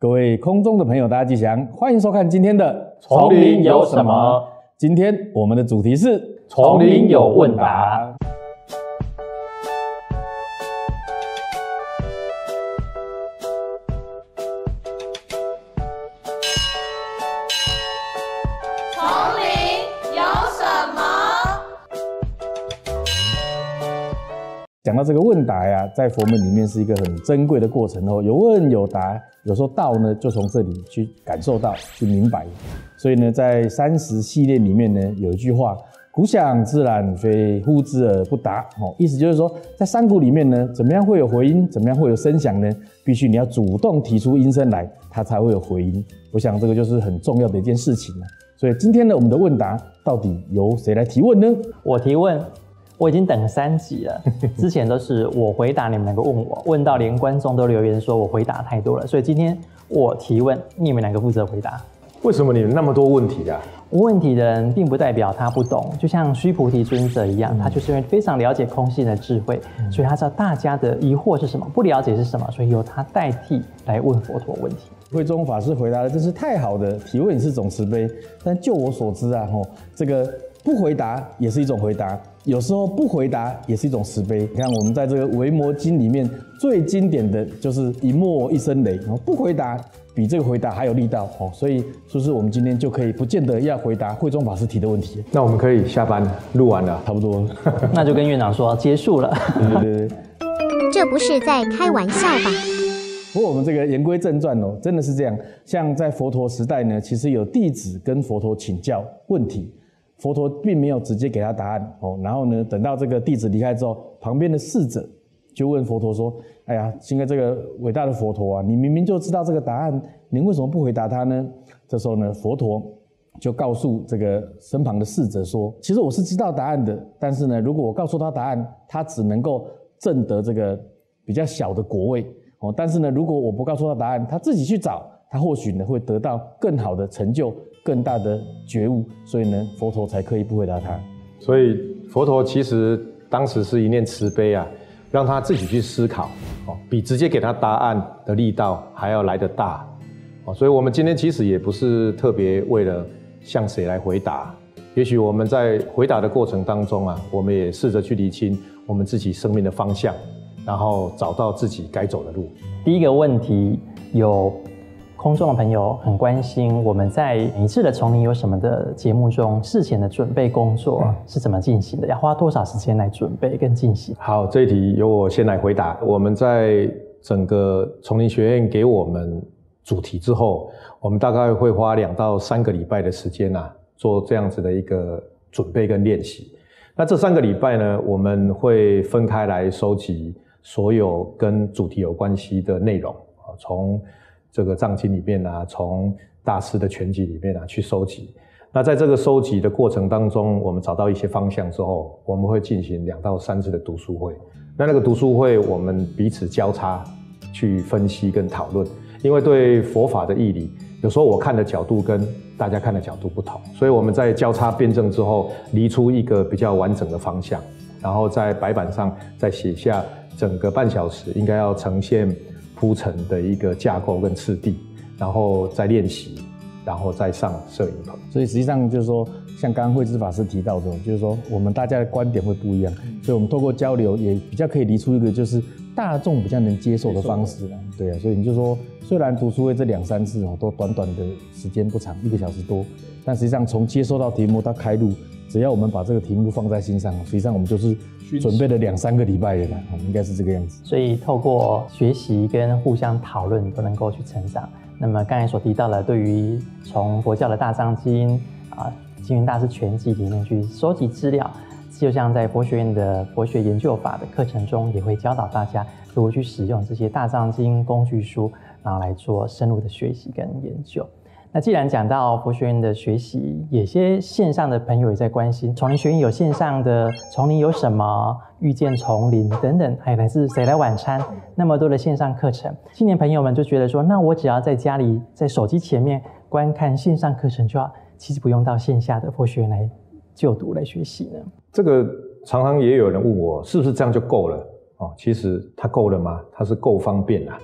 各位空中的朋友，大家吉祥，欢迎收看今天的丛林有什么？今天我们的主题是丛林有问答。到这个问答呀，在佛门里面是一个很珍贵的过程哦，有问有答，有时候道呢就从这里去感受到、去明白。所以呢，在三十系列里面呢，有一句话：“鼓响自然非呼之而不答。”哦，意思就是说，在山谷里面呢，怎么样会有回音？怎么样会有声响呢？必须你要主动提出音声来，它才会有回音。我想这个就是很重要的一件事情了。所以今天呢，我们的问答到底由谁来提问呢？我提问，我已经等了三集了，之前都是我回答，你们两个问我，问到连观众都留言说我回答太多了，所以今天我提问，你们两个负责回答。为什么你们那么多问题啊？问题的人并不代表他不懂，就像须菩提尊者一样，他就是因为非常了解空性的智慧，所以他知道大家的疑惑是什么，不了解是什么，所以由他代替来问佛陀问题。慧中法师回答的真是太好的提问，是种慈悲。但就我所知啊，吼，这个不回答也是一种回答，有时候不回答也是一种慈悲。你看，我们在这个《维摩经》里面最经典的就是一默一声雷，然后不回答比这个回答还有力道哦。所以，是不是我们今天就可以不见得要回答慧中法师提的问题？那我们可以下班了，录完了。差不多。那就跟院长说结束了。对对对对。这不是在开玩笑吧？不过我们这个言归正传哦，真的是这样。像在佛陀时代呢，其实有弟子跟佛陀请教问题，佛陀并没有直接给他答案哦。然后呢，等到这个弟子离开之后，旁边的侍者就问佛陀说：“哎呀，现在这个伟大的佛陀啊，你明明就知道这个答案，您为什么不回答他呢？”这时候呢，佛陀就告诉这个身旁的侍者说：“其实我是知道答案的，但是呢，如果我告诉他答案，他只能够证得这个比较小的国位。”哦，但是呢，如果我不告诉他答案，他自己去找，他或许呢会得到更好的成就、更大的觉悟，所以呢，佛陀才刻意不回答他。所以佛陀其实当时是一念慈悲啊，让他自己去思考，哦，比直接给他答案的力道还要来得大。哦，所以我们今天其实也不是特别为了向谁来回答，也许我们在回答的过程当中啊，我们也试着去理清我们自己生命的方向。然后找到自己该走的路。第一个问题，有空中的朋友很关心，我们在每一次的丛林有什么的节目中，事前的准备工作是怎么进行的？要花多少时间来准备跟进行？好，这一题由我先来回答。我们在整个丛林学院给我们主题之后，我们大概会花两到三个礼拜的时间啊，做这样子的一个准备跟练习。那这三个礼拜呢，我们会分开来收集。所有跟主题有关系的内容啊，从这个藏经里面啊，从大师的全集里面啊去收集。那在这个收集的过程当中，我们找到一些方向之后，我们会进行两到三次的读书会。那那个读书会，我们彼此交叉去分析跟讨论，因为对佛法的义理，有时候我看的角度跟大家看的角度不同，所以我们在交叉辩证之后，离出一个比较完整的方向，然后在白板上再写下。整个半小时应该要呈现铺成的一个架构跟次第，然后再练习，然后再上摄影棚。所以实际上就是说，像刚刚慧智法师提到的，就是说我们大家的观点会不一样，所以我们透过交流也比较可以离出一个就是大众比较能接受的方式了。对啊，所以你就说，虽然读书会这两三次哦都短短的时间不长，一个小时多，但实际上从接收到题目到开录，只要我们把这个题目放在心上，实际上我们就是。准备了两三个礼拜了，应该是这个样子。所以透过学习跟互相讨论，都能够去成长。那么刚才所提到的，对于从佛教的大藏经啊、金云大师全集里面去收集资料，就像在佛学院的佛学研究法的课程中，也会教导大家如何去使用这些大藏经工具书，然后来做深入的学习跟研究。那既然讲到佛学院的学习，有些线上的朋友也在关心，丛林学院有线上的丛林有什么？遇见丛林等等，还有来自谁来晚餐？那么多的线上课程，青年朋友们就觉得说，那我只要在家里，在手机前面观看线上课程就好，其实不用到线下的佛学院来就读来学习呢？这个常常也有人问我，是不是这样就够了？哦，其实它够了吗？它是够方便啊，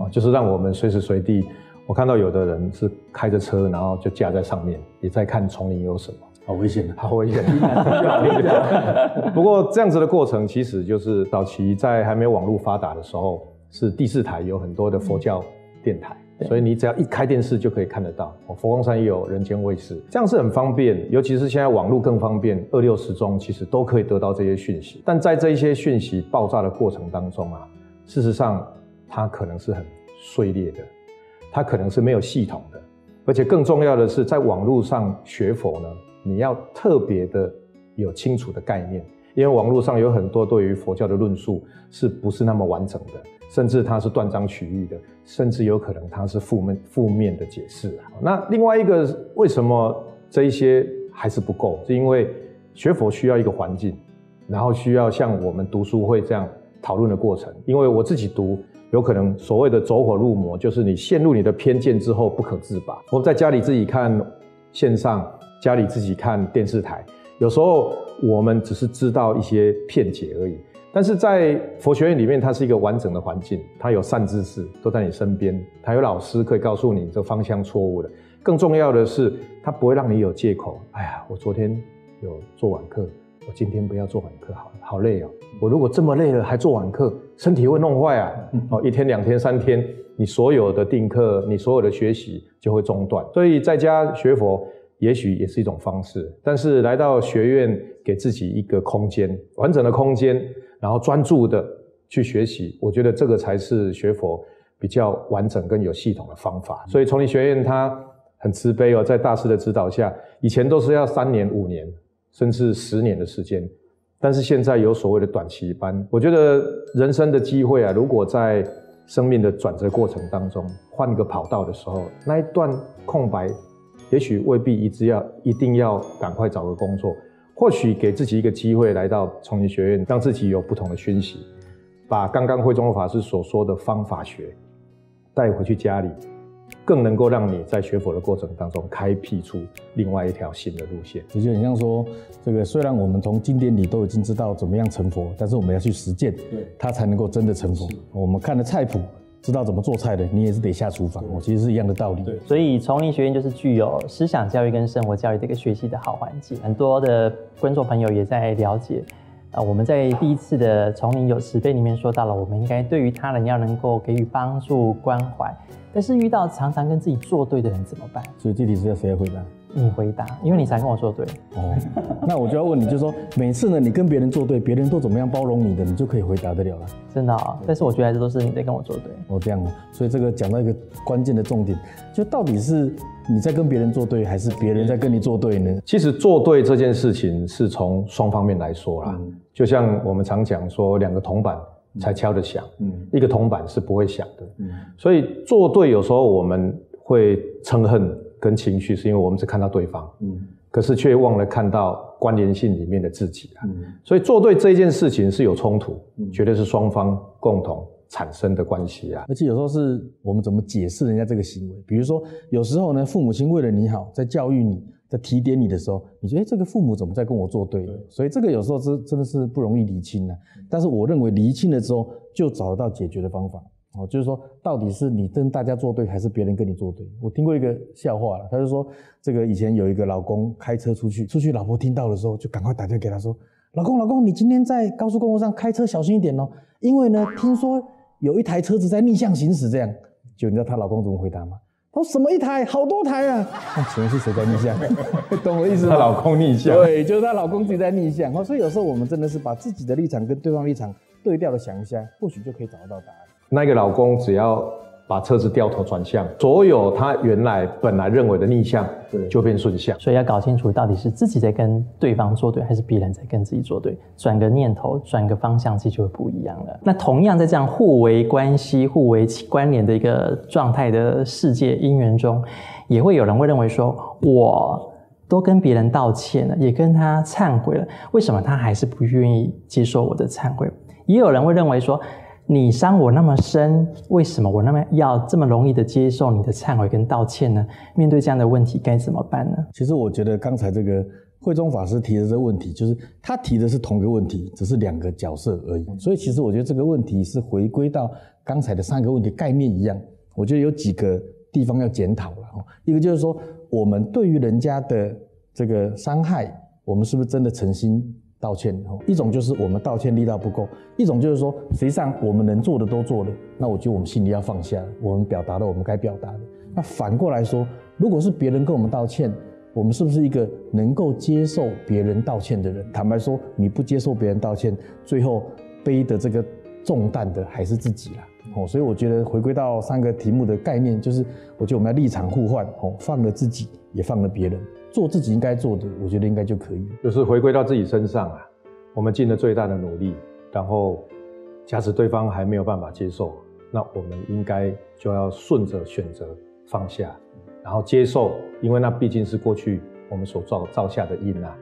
哦，就是让我们随时随地。我看到有的人是开着车，然后就架在上面，也在看丛林有什么。好危险的。好危险。不过这样子的过程，其实就是早期在还没有网络发达的时候，是第四台有很多的佛教电台，所以你只要一开电视就可以看得到。哦，佛光山也有人间卫视，这样是很方便。尤其是现在网络更方便，二六时钟其实都可以得到这些讯息。但在这一些讯息爆炸的过程当中啊，事实上它可能是很碎裂的，它可能是没有系统的，而且更重要的是，在网络上学佛呢。你要特别的有清楚的概念，因为网络上有很多对于佛教的论述是不是那么完整的，甚至它是断章取义的，甚至有可能它是负面负面的解释啊。那另外一个为什么这一些还是不够？是因为学佛需要一个环境，然后需要像我们读书会这样讨论的过程。因为我自己读，有可能所谓的走火入魔，就是你陷入你的偏见之后不可自拔。我们在家里自己看线上。家里自己看电视台，有时候我们只是知道一些片解而已。但是在佛学院里面，它是一个完整的环境，它有善知识都在你身边，它有老师可以告诉你这方向错误的。更重要的是，它不会让你有借口。哎呀，我昨天有做晚课，我今天不要做晚课，好好累哦。我如果这么累了还做晚课，身体会弄坏啊。哦，一天、两天、三天，你所有的定课，你所有的学习就会中断。所以在家学佛。也许也是一种方式，但是来到学院，给自己一个空间，完整的空间，然后专注的去学习，我觉得这个才是学佛比较完整跟有系统的方法。所以崇礼学院它很慈悲哦，在大师的指导下，以前都是要三年、五年，甚至十年的时间，但是现在有所谓的短期班。我觉得人生的机会啊，如果在生命的转折过程当中换一个跑道的时候，那一段空白。也许未必一直要一定要赶快找个工作，或许给自己一个机会来到崇明学院，让自己有不同的熏习，把刚刚慧中法师所说的方法学带回去家里，更能够让你在学佛的过程当中开辟出另外一条新的路线。也就很像说，这个虽然我们从经典里都已经知道怎么样成佛，但是我们要去实践，对，它才能够真的成佛。我们看了菜谱。知道怎么做菜的，你也是得下厨房哦，其实是一样的道理。对，所以丛林学院就是具有思想教育跟生活教育的一个学习的好环境。很多的观众朋友也在了解，啊，我们在第一次的丛林有慈悲里面说到了，我们应该对于他人要能够给予帮助关怀，但是遇到常常跟自己作对的人怎么办？所以这题是要谁来回答？你回答，因为你才跟我作对。哦，那我就要问你，就说 每次呢，你跟别人作对，别人都怎么样包容你的，你就可以回答得了了。真的啊，但是我觉得这都是你在跟我作对。哦，这样哦，所以这个讲到一个关键的重点，就到底是你在跟别人作对，还是别人在跟你作对呢？其实作对这件事情是从双方面来说啦。就像我们常讲说，两个铜板才敲得响，嗯，一个铜板是不会响的。嗯，所以作对有时候我们会嗔恨。跟情绪是因为我们只看到对方，嗯，可是却忘了看到关联性里面的自己啊，嗯，所以做对这件事情是有冲突，嗯。绝对是双方共同产生的关系啊，而且有时候是我们怎么解释人家这个行为，比如说有时候呢，父母亲为了你好，在教育你，在提点你的时候，你觉得这个父母怎么在跟我作对？所以这个有时候是真的是不容易理清的，但是我认为理清了之后，就找得到解决的方法。哦，就是说，到底是你跟大家作对，还是别人跟你作对？我听过一个笑话了，他就说，这个以前有一个老公开车出去，出去老婆听到的时候，就赶快打电话给他说：“老公，老公，你今天在高速公路上开车小心一点哦，因为呢，听说有一台车子在逆向行驶。”这样，就你知道她老公怎么回答吗？他说：“什么一台？好多台啊！” 请问是谁在逆向？懂我意思吗？她老公逆向。对，就是她老公自己在逆向。哦，所以有时候我们真的是把自己的立场跟对方立场对调的想一下，或许就可以找得到答案。那个老公只要把车子掉头转向，所有他原来本来认为的逆向，就变顺向。所以要搞清楚到底是自己在跟对方作对，还是别人在跟自己作对。转个念头，转个方向，其实就会不一样了。那同样在这样互为关系、互为关联的一个状态的世界因缘中，也会有人会认为说，我都跟别人道歉了，也跟他忏悔了，为什么他还是不愿意接受我的忏悔？也有人会认为说。你伤我那么深，为什么我那么要这么容易的接受你的忏悔跟道歉呢？面对这样的问题该怎么办呢？其实我觉得刚才这个慧中法师提的这个问题，就是他提的是同一个问题，只是两个角色而已。所以其实我觉得这个问题是回归到刚才的三个问题概念一样。我觉得有几个地方要检讨了。一个就是说，我们对于人家的这个伤害，我们是不是真的诚心道歉？哦，一种就是我们道歉力道不够，一种就是说，实际上我们能做的都做了，那我觉得我们心里要放下，我们表达了我们该表达的。那反过来说，如果是别人跟我们道歉，我们是不是一个能够接受别人道歉的人？坦白说，你不接受别人道歉，最后背的这个重担的还是自己啦。哦，所以我觉得回归到三个题目的概念，就是我觉得我们要立场互换，哦，放了自己，也放了别人，做自己应该做的，我觉得应该就可以。就是回归到自己身上啊，我们尽了最大的努力，然后假使对方还没有办法接受，那我们应该就要顺着选择放下，然后接受，因为那毕竟是过去我们所造造下的因啊。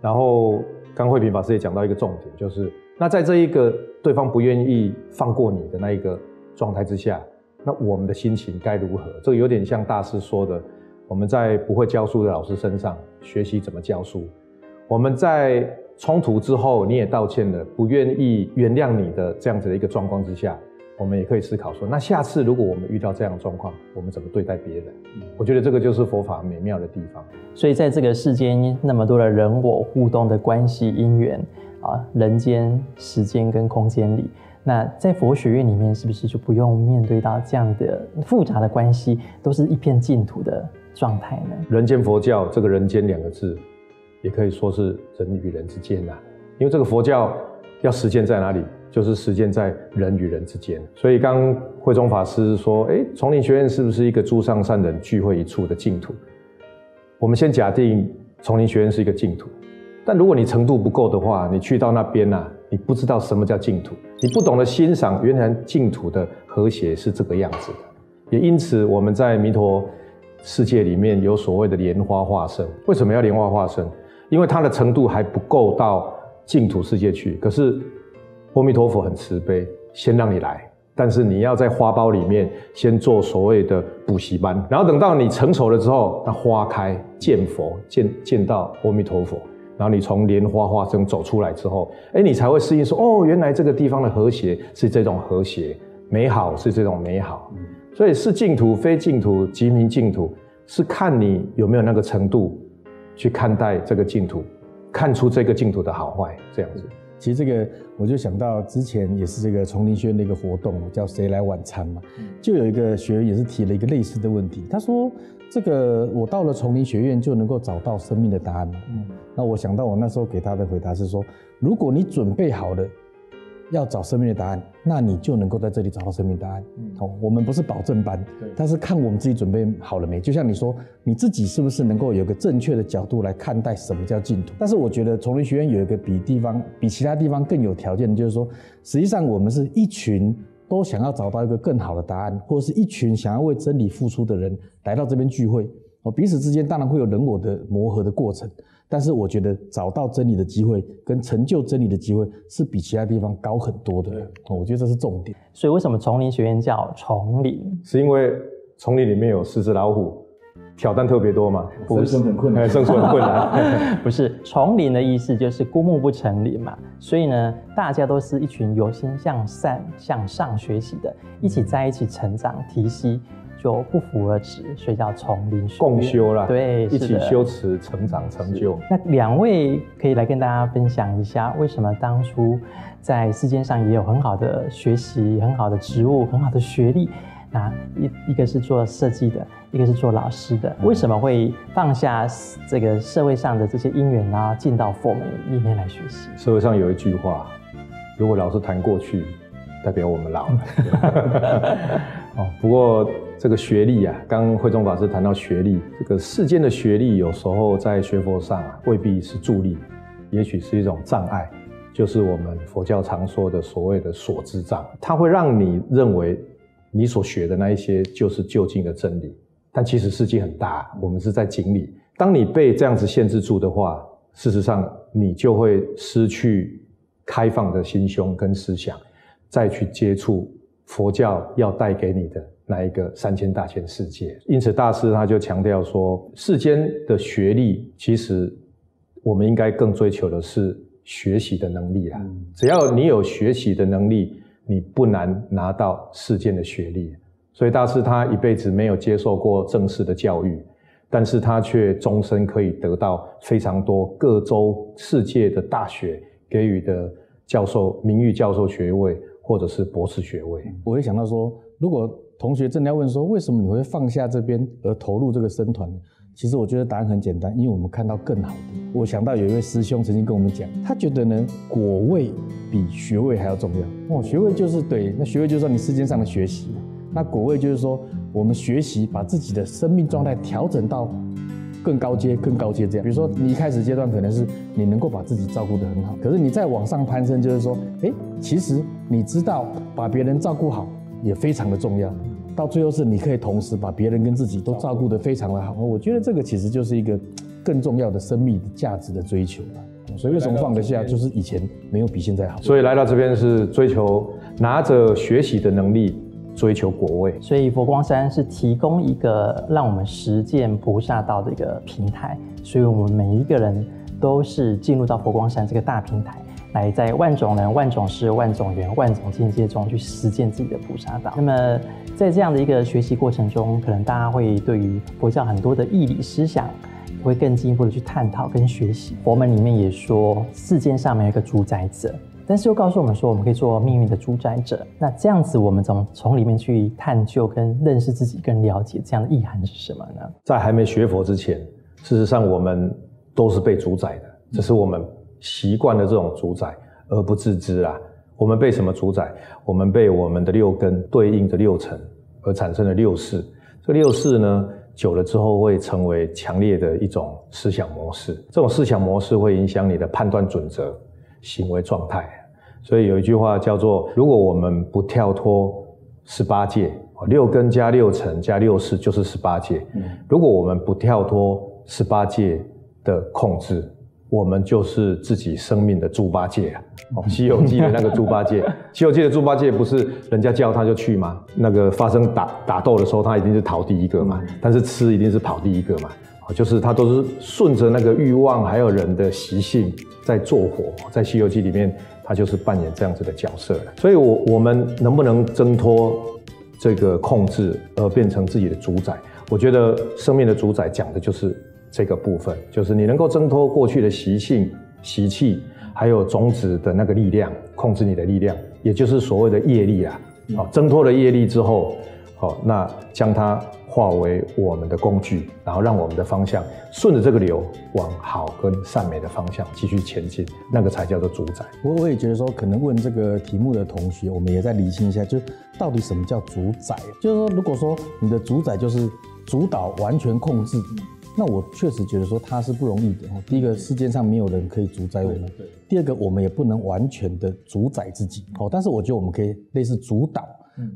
然后刚慧平法师也讲到一个重点，就是那在这一个对方不愿意放过你的那一个状态之下，那我们的心情该如何？这个有点像大师说的，我们在不会教书的老师身上学习怎么教书。我们在冲突之后，你也道歉了，不愿意原谅你的这样子的一个状况之下，我们也可以思考说，那下次如果我们遇到这样的状况，我们怎么对待别人？我觉得这个就是佛法美妙的地方。所以在这个世间那么多的人我互动的关系因缘啊，人间、时间跟空间里，那在佛学院里面是不是就不用面对到这样的复杂的关系，都是一片净土的状态呢？人间佛教这个“人间”两个字，也可以说是人与人之间呐、因为这个佛教要实践在哪里，就是实践在人与人之间。所以刚慧中法师说，哎，丛林学院是不是一个诸上善人聚会一处的净土？我们先假定丛林学院是一个净土，但如果你程度不够的话，你去到那边呐、你不知道什么叫净土，你不懂得欣赏原来净土的和谐是这个样子的。也因此，我们在弥陀世界里面有所谓的莲花化身。为什么要莲花化身？因为它的程度还不够到净土世界去。可是阿弥陀佛很慈悲，先让你来，但是你要在花苞里面先做所谓的补习班，然后等到你成熟了之后，那花开见佛，见见到阿弥陀佛。然后你从莲花化身走出来之后，哎，你才会适应说，哦，原来这个地方的和谐是这种和谐，美好是这种美好。所以是净土非净土，即名净土，是看你有没有那个程度去看待这个净土，看出这个净土的好坏，这样子。其实这个我就想到之前也是这个丛林学院的一个活动，叫“谁来晚餐”嘛，就有一个学员也是提了一个类似的问题，他说：“这个我到了丛林学院就能够找到生命的答案吗？”那我想到我那时候给他的回答是说：“如果你准备好了要找生命的答案，那你就能够在这里找到生命答案。哦，我们不是保证班，但是看我们自己准备好了没。就像你说，你自己是不是能够有个正确的角度来看待什么叫净土？但是我觉得丛林学院有一个比地方比其他地方更有条件的，就是说，实际上我们是一群都想要找到一个更好的答案，或者是一群想要为真理付出的人来到这边聚会。哦，彼此之间当然会有人我的磨合的过程。但是我觉得找到真理的机会跟成就真理的机会是比其他地方高很多的，哦我觉得这是重点。所以为什么丛林学院叫丛林？是因为丛林里面有四只老虎，挑战特别多嘛，生存很困难哎生存很困难。不是丛林的意思就是孤木不成林嘛，所以呢，大家都是一群有心向善、向上学习的，一起在一起成长提息，就不服而止，所以叫丛林共修啦，对，一起修持、成长、成就。那两位可以来跟大家分享一下，为什么当初在世间上也有很好的学习、很好的职务、很好的学历？那一一个是做设计的，一个是做老师的，为什么会放下这个社会上的这些因缘啊，进到佛门里面来学习？社会上有一句话，如果老是谈过去，代表我们老了。哦，不过这个学历啊，刚刚慧中法师谈到学历，这个世间的学历有时候在学佛上啊，未必是助力，也许是一种障碍，就是我们佛教常说的所谓的所知障，它会让你认为你所学的那一些就是究竟的真理，但其实世界很大，我们是在井里。当你被这样子限制住的话，事实上你就会失去开放的心胸跟思想，再去接触佛教要带给你的那一个三千大千世界。因此，大师他就强调说，世间的学历，其实我们应该更追求的是学习的能力啦。只要你有学习的能力，你不难拿到世间的学历。所以大师他一辈子没有接受过正式的教育，但是他却终身可以得到非常多各州世界的大学给予的教授名誉教授学位或者是博士学位。我会想到说，如果同学正在问说，为什么你会放下这边而投入这个僧团？其实我觉得答案很简单，因为我们看到更好的。我想到有一位师兄曾经跟我们讲，他觉得呢，果位比学位还要重要。哦，学位就是对，那学位就是说你世间上的学习，那果位就是说我们学习把自己的生命状态调整到更高阶、更高阶这样。比如说你一开始阶段可能是你能够把自己照顾得很好，可是你再往上攀升，就是说，哎，其实你知道把别人照顾好也非常的重要。到最后是你可以同时把别人跟自己都照顾得非常的好，我觉得这个其实就是一个更重要的生命价值的追求了。所以为什么放得下，就是以前没有比现在好。所以来到这边是追求拿着学习的能力追求果位。所以佛光山是提供一个让我们实践菩萨道的一个平台，所以我们每一个人都是进入到佛光山这个大平台。来在万种人、万种事、万种缘、万种境界中去实践自己的菩萨道。那么，在这样的一个学习过程中，可能大家会对于佛教很多的义理思想，会更进一步的去探讨跟学习。佛门里面也说，世间上没有一个主宰者，但是又告诉我们说，我们可以做命运的主宰者。那这样子，我们从从里面去探究跟认识自己，更了解这样的意涵是什么呢？在还没学佛之前，事实上我们都是被主宰的，这是我们。习惯了这种主宰而不自知啊！我们被什么主宰？我们被我们的六根对应的六尘而产生的六识。这六识呢，久了之后会成为强烈的一种思想模式。这种思想模式会影响你的判断准则、行为状态。所以有一句话叫做：如果我们不跳脱十八界，六根加六尘加六识就是十八界。如果我们不跳脱十八界的控制，我们就是自己生命的猪八戒啊！哦，《西游记》的那个猪八戒，《西游记》的猪八戒不是人家叫他就去吗？那个发生打打斗的时候，他一定是逃第一个嘛。但是吃一定是跑第一个嘛。哦，就是他都是顺着那个欲望还有人的习性在做活。在《西游记》里面，他就是扮演这样子的角色所以，我我们能不能挣脱这个控制，而变成自己的主宰？我觉得生命的主宰讲的就是。这个部分就是你能够挣脱过去的习性、习气，还有种子的那个力量，控制你的力量，也就是所谓的业力啊。好，挣脱了业力之后，好，那将它化为我们的工具，然后让我们的方向顺着这个流，往好跟善美的方向继续前进，那个才叫做主宰。我我也觉得说，可能问这个题目的同学，我们也在理清一下，就到底什么叫主宰？就是说，如果说你的主宰就是主导、完全控制。那我确实觉得说它是不容易的。第一个，世界上没有人可以主宰我们；第二个，我们也不能完全的主宰自己。哦，但是我觉得我们可以类似主导。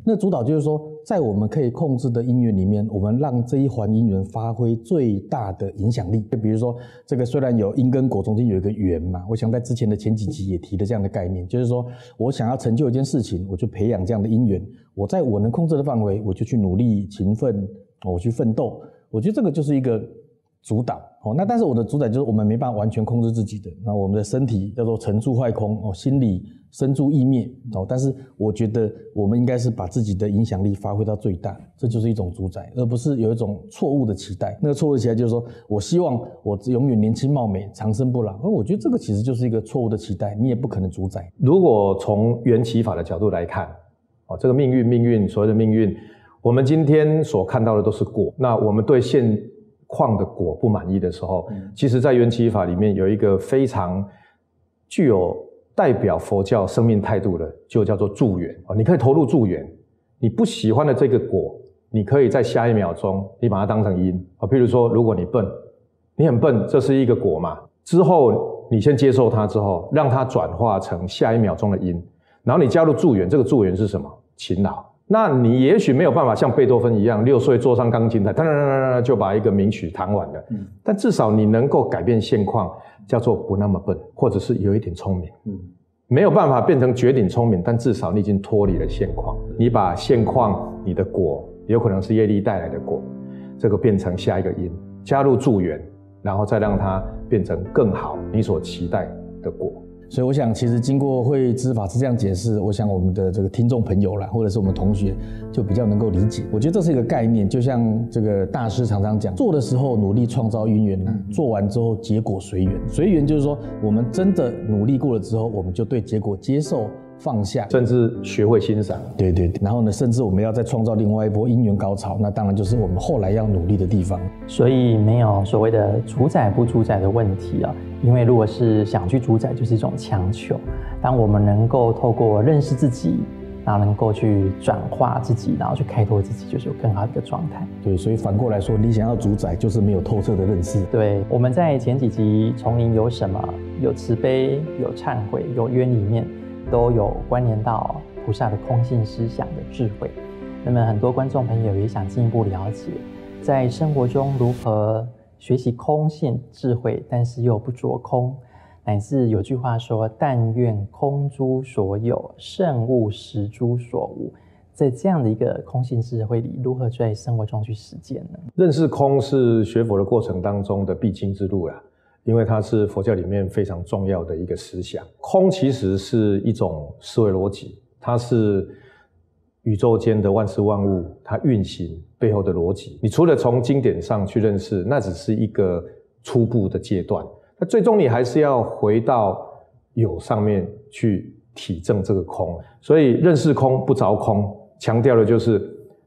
那主导就是说，在我们可以控制的因缘里面，我们让这一环因缘发挥最大的影响力。就比如说，这个虽然有因跟果中间有一个缘嘛，我想在之前的前几集也提了这样的概念，就是说我想要成就一件事情，我就培养这样的因缘。我在我能控制的范围，我就去努力、勤奋，我去奋斗。我觉得这个就是一个。主导哦，那但是我的主宰就是我们没办法完全控制自己的。那我们的身体叫做成住坏空哦，心理生住意灭哦。但是我觉得我们应该是把自己的影响力发挥到最大，这就是一种主宰，而不是有一种错误的期待。那个错误的期待就是说我希望我永远年轻貌美、长生不老。而我觉得这个其实就是一个错误的期待，你也不可能主宰。如果从缘起法的角度来看，哦，这个命运、命运所谓的命运，我们今天所看到的都是果。那我们对现况的果不满意的时候，其实，在缘起法里面有一个非常具有代表佛教生命态度的，就叫做助缘啊。你可以投入助缘，你不喜欢的这个果，你可以在下一秒钟，你把它当成因啊。譬如说，如果你笨，你很笨，这是一个果嘛。之后你先接受它，之后让它转化成下一秒钟的因，然后你加入助缘，这个助缘是什么？勤劳。那你也许没有办法像贝多芬一样，六岁坐上钢琴台，噔噔噔噔就把一个名曲弹完了。嗯，但至少你能够改变现况，叫做不那么笨，或者是有一点聪明。嗯，没有办法变成绝顶聪明，但至少你已经脱离了现况。你把现况，你的果有可能是业力带来的果，这个变成下一个因，加入助缘，然后再让它变成更好你所期待的果。所以我想，其实经过会知法师这样解释，我想我们的这个听众朋友啦，或者是我们同学，就比较能够理解。我觉得这是一个概念，就像这个大师常常讲，做的时候努力创造因缘，做完之后结果随缘。随缘就是说，我们真的努力过了之后，我们就对结果接受。放下，甚至学会欣赏。对对，然后呢，甚至我们要再创造另外一波姻缘高潮，那当然就是我们后来要努力的地方。所以没有所谓的主宰不主宰的问题啊，因为如果是想去主宰，就是一种强求。当我们能够透过认识自己，然后能够去转化自己，然后去开拓自己，就是有更好的一个状态。对，所以反过来说，你想要主宰，就是没有透彻的认识。对，我们在前几集丛林有什么？有慈悲，有忏悔，有冤里面。都有关联到菩萨的空性思想的智慧。那么很多观众朋友也想进一步了解，在生活中如何学习空性智慧，但是又不着空，乃至有句话说：“但愿空诸所有，慎勿实诸所无。”在这样的一个空性智慧里，如何在生活中去实践呢？认识空是学佛的过程当中的必经之路啦。因为它是佛教里面非常重要的一个思想，空其实是一种思维逻辑，它是宇宙间的万事万物它运行背后的逻辑。你除了从经典上去认识，那只是一个初步的阶段，那最终你还是要回到有上面去体证这个空。所以认识空不着空，强调的就是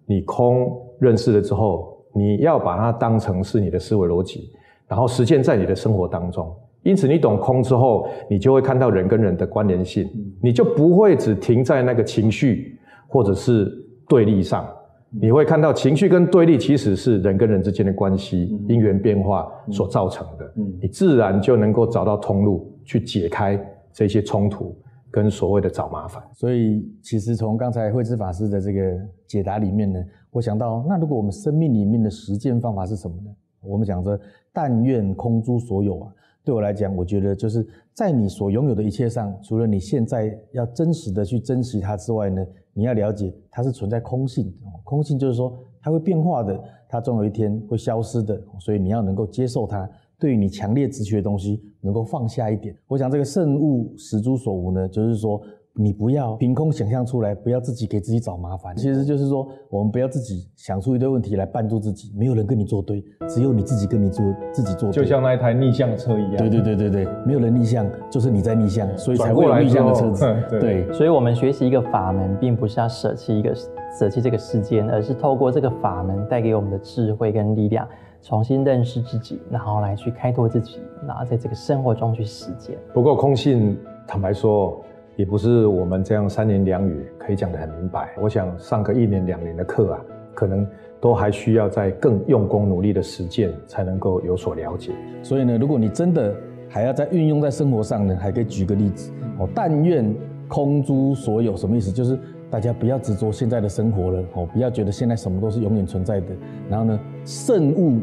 你空认识了之后，你要把它当成是你的思维逻辑。然后实践在你的生活当中，因此你懂空之后，你就会看到人跟人的关联性，你就不会只停在那个情绪或者是对立上，你会看到情绪跟对立其实是人跟人之间的关系因缘变化所造成的，你自然就能够找到通路去解开这些冲突跟所谓的找麻烦。所以其实从刚才慧智法师的这个解答里面呢，我想到，那如果我们生命里面的实践方法是什么呢？我们讲着但愿空诸所有啊，对我来讲，我觉得就是在你所拥有的一切上，除了你现在要真实的去珍惜它之外呢，你要了解它是存在空性的。空性就是说它会变化的，它总有一天会消失的，所以你要能够接受它。对于你强烈直取的东西，能够放下一点。我想这个圣物实诸所无呢，就是说。你不要凭空想象出来，不要自己给自己找麻烦。其实就是说，我们不要自己想出一堆问题来绊住自己。没有人跟你作对，只有你自己跟你做自己做。就像那一台逆向车一样。对对对对对，没有人逆向，就是你在逆向，所以才会有逆向的车子。对，所以我们学习一个法门，并不是要舍弃一个舍弃这个世间，而是透过这个法门带给我们的智慧跟力量，重新认识自己，然后来去开拓自己，然后在这个生活中去实践。不过空性，坦白说。也不是我们这样三言两语可以讲得很明白。我想上个一年两年的课啊，可能都还需要在更用功努力的实践，才能够有所了解。所以呢，如果你真的还要再运用在生活上呢，还可以举个例子哦。但愿空诸所有，什么意思？就是大家不要执着现在的生活了哦，不要觉得现在什么都是永远存在的。然后呢，慎勿。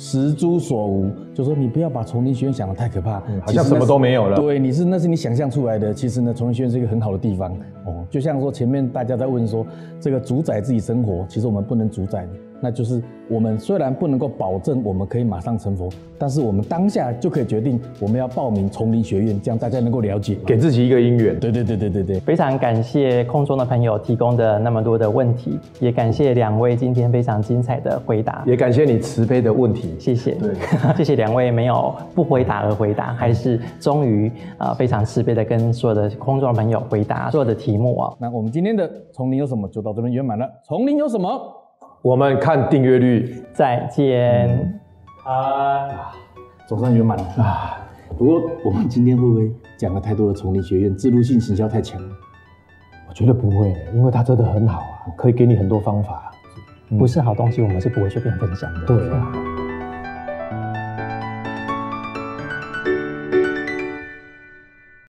十诸所无，就说你不要把丛林学院想的太可怕，好像什么都没有了。对，你是那是你想象出来的。其实呢，丛林学院是一个很好的地方哦。就像说前面大家在问说，这个主宰自己生活，其实我们不能主宰。那就是我们虽然不能够保证我们可以马上成佛，但是我们当下就可以决定我们要报名丛林学院，这样大家能够了解，给自己一个因缘。对对对对对对，非常感谢空中的朋友提供的那么多的问题，也感谢两位今天非常精彩的回答，也感谢你慈悲的问题，谢谢。对，谢谢两位没有不回答而回答，还是终于啊非常慈悲的跟所有的空中的朋友回答所有的题目啊。那我们今天的丛林有什么就到这边圆满了。丛林有什么？我们看订阅率，再见。啊，总算圆满了啊！不过我们今天会不会讲了太多的丛林学院，自入性行销太强了？我觉得不会，因为它真的很好啊，可以给你很多方法。不是好东西，我们是不会随便分享的。对啊。